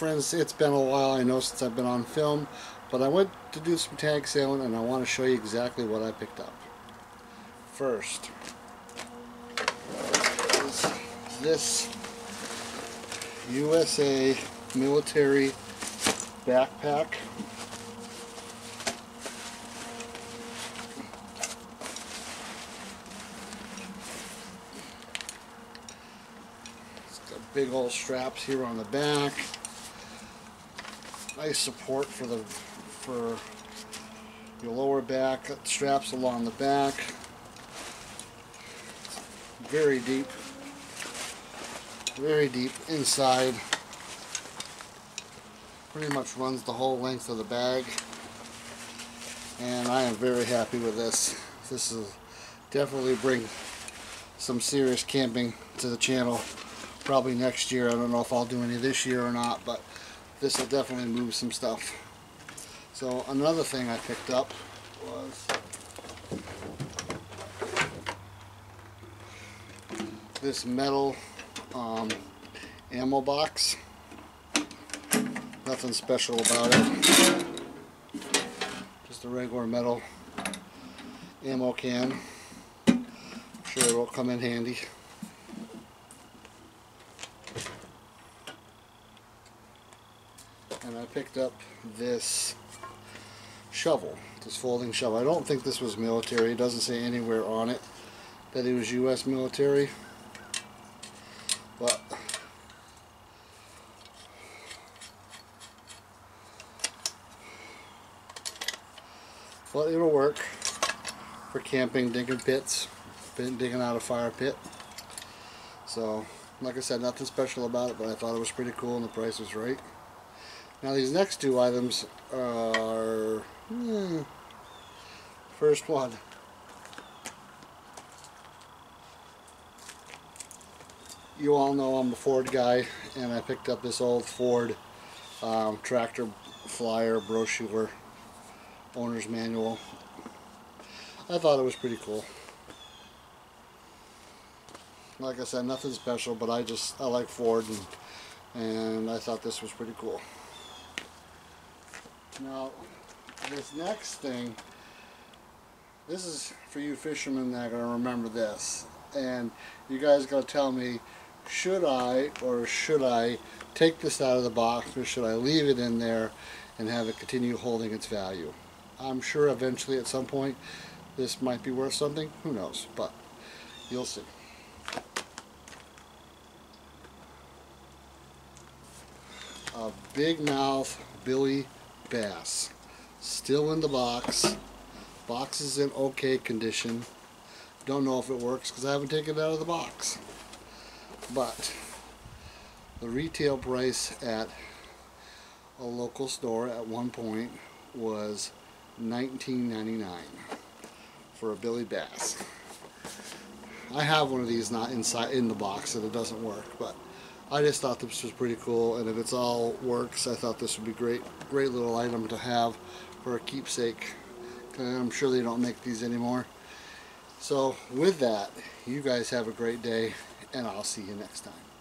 guys, it's been a while, I know, since I've been on film, but I went to do some tag sailing and I want to show you exactly what I picked up. First, is this USA military backpack. It's got big old straps here on the back. Nice support for the for your lower back. Straps along the back. Very deep. Very deep inside pretty much runs the whole length of the bag and I am very happy with this this is definitely bring some serious camping to the channel probably next year I don't know if I'll do any this year or not but this will definitely move some stuff so another thing I picked up was this metal um, ammo box Nothing special about it. Just a regular metal ammo can. I'm sure it will come in handy. And I picked up this shovel, this folding shovel. I don't think this was military. It doesn't say anywhere on it that it was U.S. military. But But it'll work for camping, digging pits, digging out a fire pit. So, like I said, nothing special about it, but I thought it was pretty cool and the price was right. Now these next two items are, hmm, first one. You all know I'm a Ford guy, and I picked up this old Ford um, tractor flyer brochure owner's manual. I thought it was pretty cool. Like I said, nothing special, but I just, I like Ford, and, and I thought this was pretty cool. Now, this next thing, this is for you fishermen that are going to remember this. And you guys got to tell me, should I or should I take this out of the box or should I leave it in there and have it continue holding its value? I'm sure eventually at some point this might be worth something. Who knows? But you'll see. A big mouth Billy Bass. Still in the box. Box is in okay condition. Don't know if it works because I haven't taken it out of the box. But the retail price at a local store at one point was $19.99 for a Billy Bass. I have one of these not inside in the box and it doesn't work, but I just thought this was pretty cool and if it's all works I thought this would be great great little item to have for a keepsake. I'm sure they don't make these anymore. So with that, you guys have a great day and I'll see you next time.